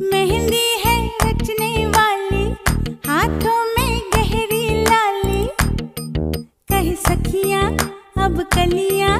मेहंदी है रचने वाली हाथों में गहरी लाली। कह सखिया अब कलिया।